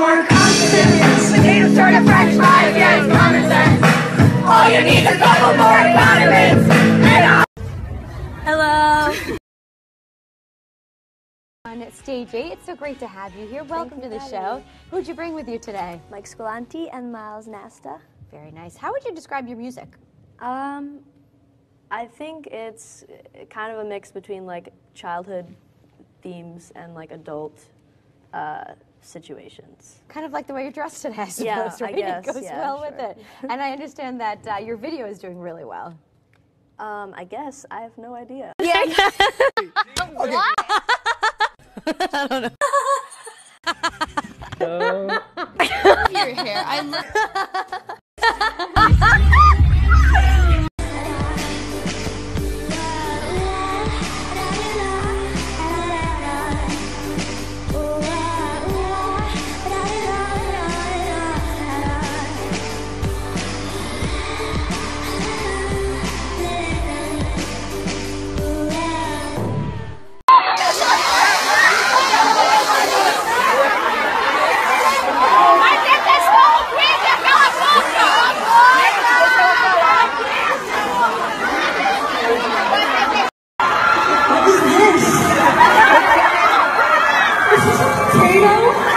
more confidence. Potatoes turn to french fries, yeah, it's common sense. All you need is a couple more condiments. Hello. On stage eight, it's so great to have you here. Welcome to the show. Who'd you bring with you today? Mike Scolanti and Miles Nasta. Very nice. How would you describe your music? Um, I think it's kind of a mix between like childhood themes and like adult uh, situations. Kind of like the way you're dressed today, I suppose, Yeah, I right? guess. It goes Yeah, well with it. And I understand that uh, your video is doing really well. Um, I guess I have no idea. Yeah. What? No. Your hair. I love Hello?